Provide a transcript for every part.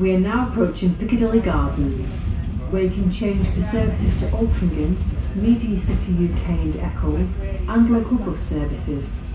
We are now approaching Piccadilly Gardens, where you can change for services to Altrincham, Media City UK and Eccles, and local bus services.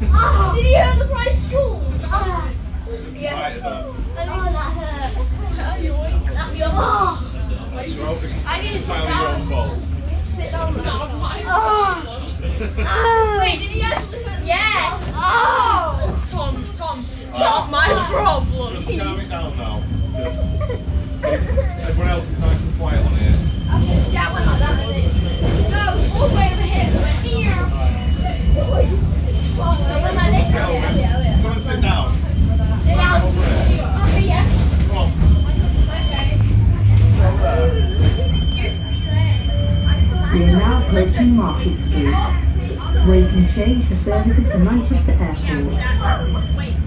Did you hear the price jewels? Yeah. Oh, that hurt. Are you awake? That's your fault. That's your I need to sit your down. fault. Sit down. Not mine. Wait, did he actually hurt? Yes. Oh! Tom, Tom, Tom, my problem. Market Street, where you can change for services to Manchester Airport.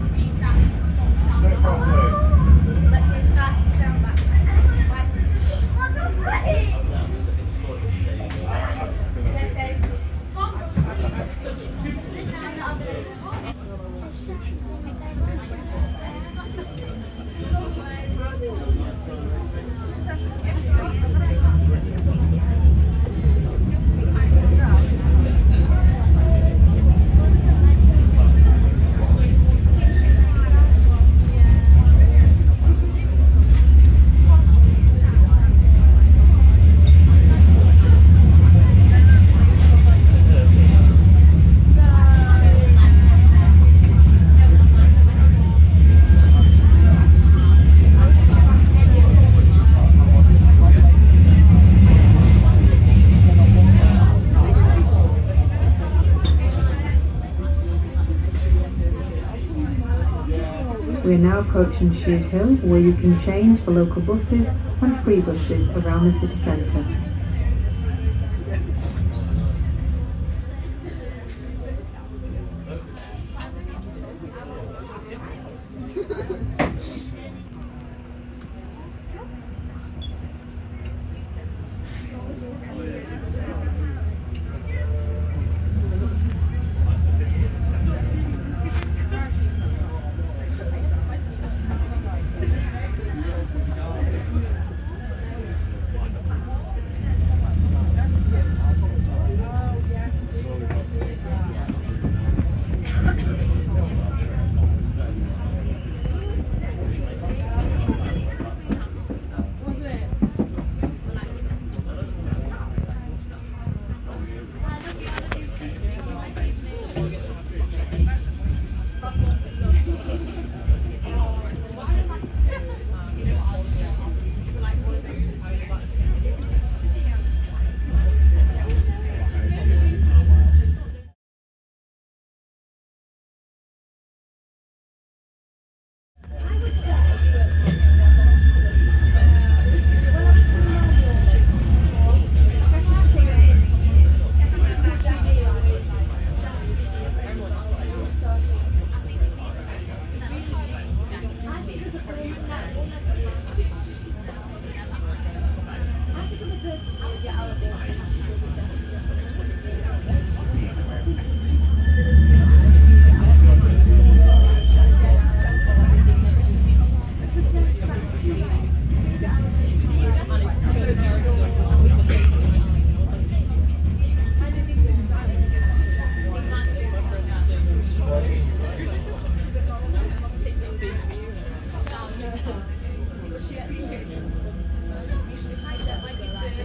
Now approaching Shudehill, where you can change for local buses and free buses around the city centre.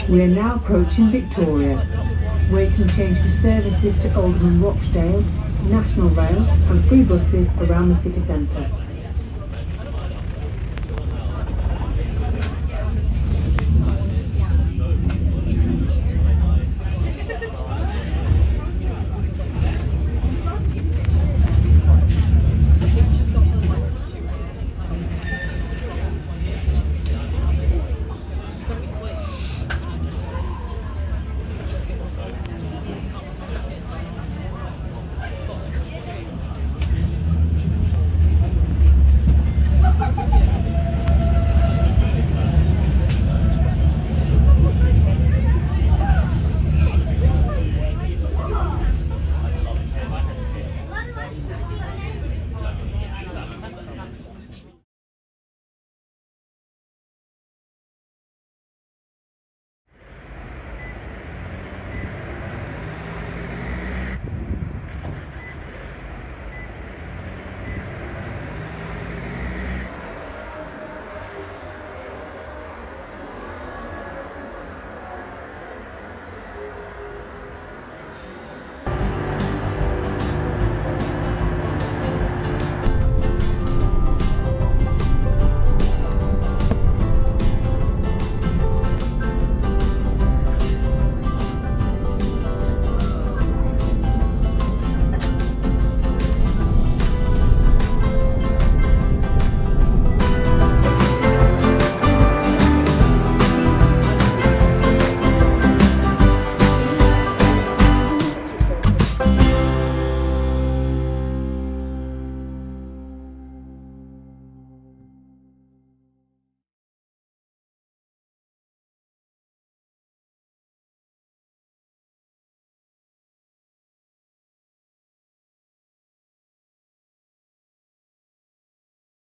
We are now approaching Victoria, where you can change for services to Oldham and Rochdale, National Rail and free buses around the city centre.